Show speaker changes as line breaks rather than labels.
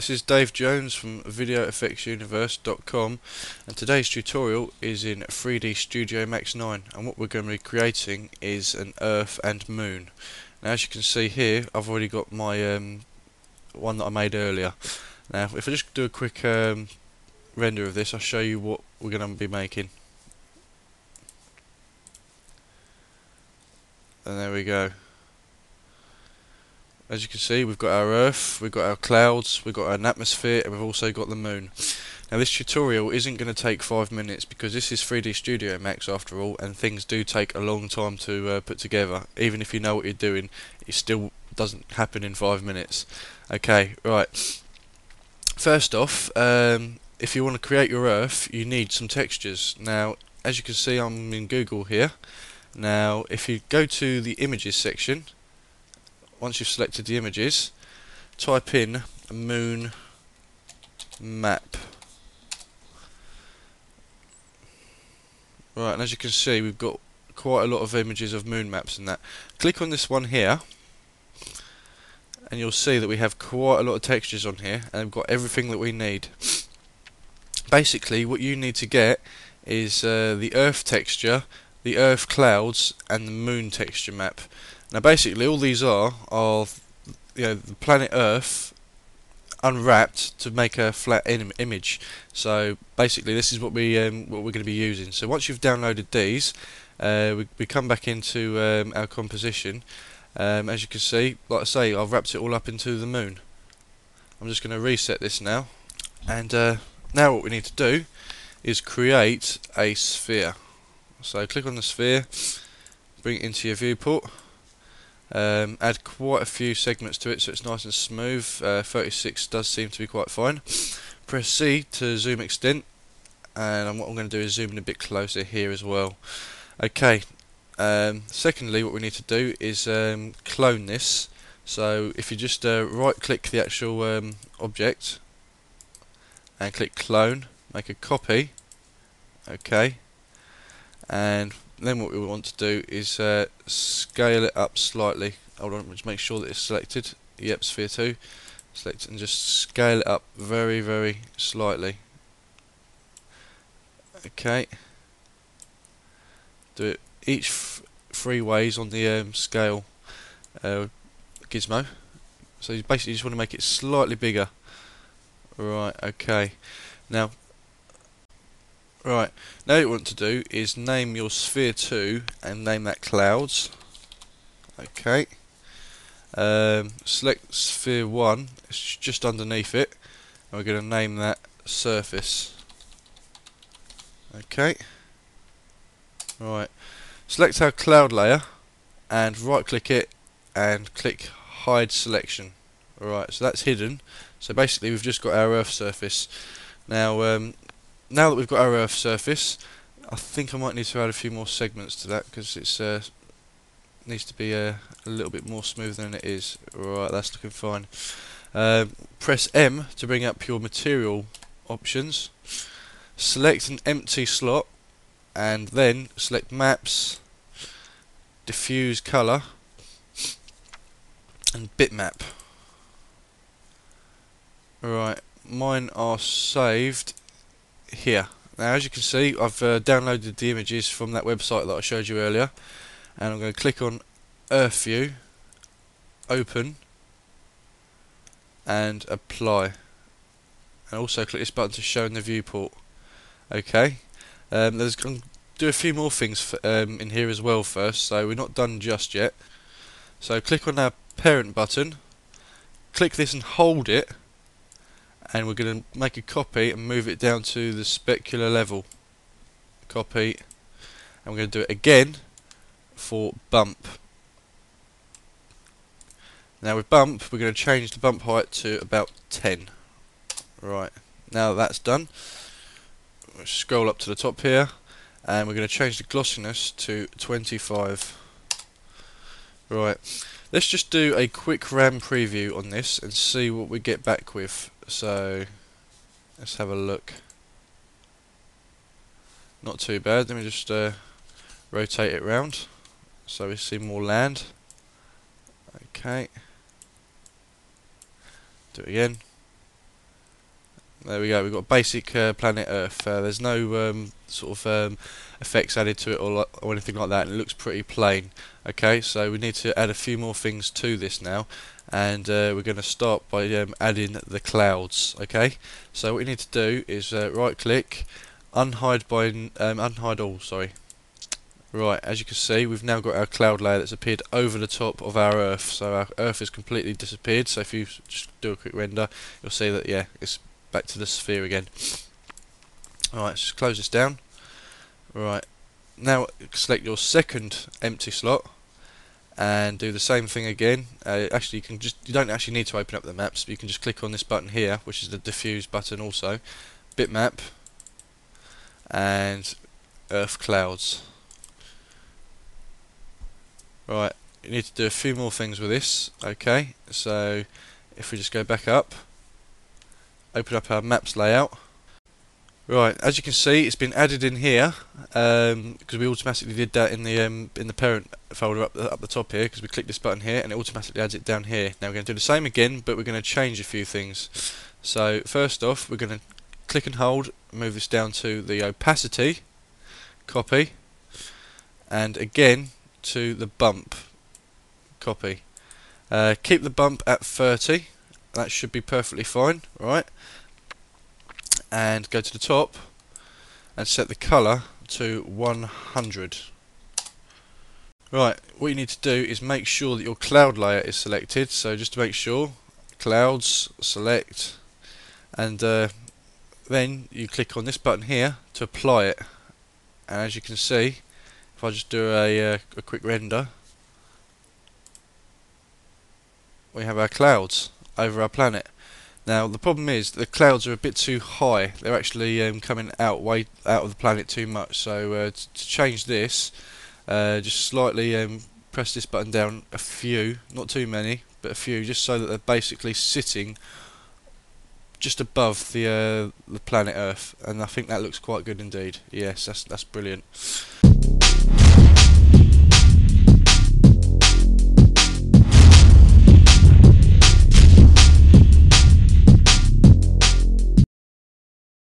this is Dave Jones from VideoEffectsUniverse.com and today's tutorial is in 3D Studio Max 9 and what we're going to be creating is an Earth and Moon. Now as you can see here I've already got my um, one that I made earlier. Now if I just do a quick um, render of this I'll show you what we're going to be making. And there we go. As you can see, we've got our Earth, we've got our clouds, we've got an atmosphere, and we've also got the moon. Now this tutorial isn't going to take five minutes because this is 3D Studio Max after all, and things do take a long time to uh, put together. Even if you know what you're doing, it still doesn't happen in five minutes. Okay, right. First off, um, if you want to create your Earth, you need some textures. Now, as you can see, I'm in Google here. Now, if you go to the images section, once you've selected the images, type in moon map. Right, and as you can see, we've got quite a lot of images of moon maps in that. Click on this one here, and you'll see that we have quite a lot of textures on here, and we've got everything that we need. Basically, what you need to get is uh, the Earth texture, the Earth clouds, and the Moon texture map. Now basically all these are are you know the planet Earth unwrapped to make a flat Im image. So basically this is what we um, what we're going to be using. So once you've downloaded these, uh, we, we come back into um, our composition. Um, as you can see, like I say, I've wrapped it all up into the moon. I'm just going to reset this now, and uh, now what we need to do is create a sphere. So click on the sphere, bring it into your viewport um, add quite a few segments to it so it's nice and smooth. Uh, 36 does seem to be quite fine. Press C to zoom extent and what I'm going to do is zoom in a bit closer here as well. Okay, um, secondly what we need to do is um, clone this. So if you just uh, right click the actual um, object and click clone, make a copy, okay, and then what we want to do is uh, scale it up slightly. Hold on, just make sure that it's selected. Yep, sphere 2. Select and just scale it up very, very slightly. Okay. Do it each three ways on the um, scale uh, gizmo. So you basically just want to make it slightly bigger. Right, okay. Now Right, now what you want to do is name your sphere 2 and name that clouds. Okay. Um, select sphere 1, it's just underneath it, and we're going to name that surface. Okay. Right. Select our cloud layer and right click it and click hide selection. Alright, so that's hidden. So basically we've just got our earth surface. Now um, now that we've got our Earth surface, I think I might need to add a few more segments to that because it's uh, needs to be uh, a little bit more smooth than it is. Right, that's looking fine. Uh, press M to bring up your material options. Select an empty slot and then select maps, diffuse color and bitmap. Right, mine are saved here. Now as you can see I've uh, downloaded the images from that website that I showed you earlier and I'm going to click on Earth View, Open and Apply and also click this button to show in the viewport. Okay, um, there's going to do a few more things for, um, in here as well first so we're not done just yet. So click on our parent button, click this and hold it and we're going to make a copy and move it down to the specular level. Copy. And we're going to do it again for bump. Now with bump we're going to change the bump height to about 10 right now that's done we'll scroll up to the top here and we're going to change the glossiness to 25 right let's just do a quick RAM preview on this and see what we get back with so let's have a look. Not too bad. Let me just uh, rotate it round so we see more land. Okay. Do it again. There we go. We've got basic uh, planet Earth. Uh, there's no um, sort of um, effects added to it or, or anything like that. And it looks pretty plain. Okay, so we need to add a few more things to this now, and uh, we're going to start by um, adding the clouds. Okay, so what we need to do is uh, right-click, unhide by um, unhide all. Sorry. Right, as you can see, we've now got our cloud layer that's appeared over the top of our Earth. So our Earth has completely disappeared. So if you just do a quick render, you'll see that yeah, it's back to the sphere again. Alright, let's just close this down. Right, now select your second empty slot and do the same thing again. Uh, actually, you can just you don't actually need to open up the maps. You can just click on this button here, which is the diffuse button also, bitmap, and Earth clouds. Right, you need to do a few more things with this. Okay, so if we just go back up open up our maps layout. Right, as you can see, it's been added in here because um, we automatically did that in the um, in the parent folder up the, up the top here because we click this button here and it automatically adds it down here. Now we're going to do the same again, but we're going to change a few things. So first off, we're going to click and hold, move this down to the opacity, copy, and again to the bump, copy. Uh, keep the bump at 30 that should be perfectly fine right and go to the top and set the colour to 100 right what you need to do is make sure that your cloud layer is selected. So just to make sure clouds select and uh, then you click on this button here to apply it. And as you can see if I just do a, uh, a quick render we have our clouds over our planet. Now the problem is the clouds are a bit too high. They're actually um, coming out way out of the planet too much. So uh, to change this, uh, just slightly um, press this button down a few, not too many, but a few, just so that they're basically sitting just above the uh, the planet Earth, and I think that looks quite good indeed. Yes, that's that's brilliant.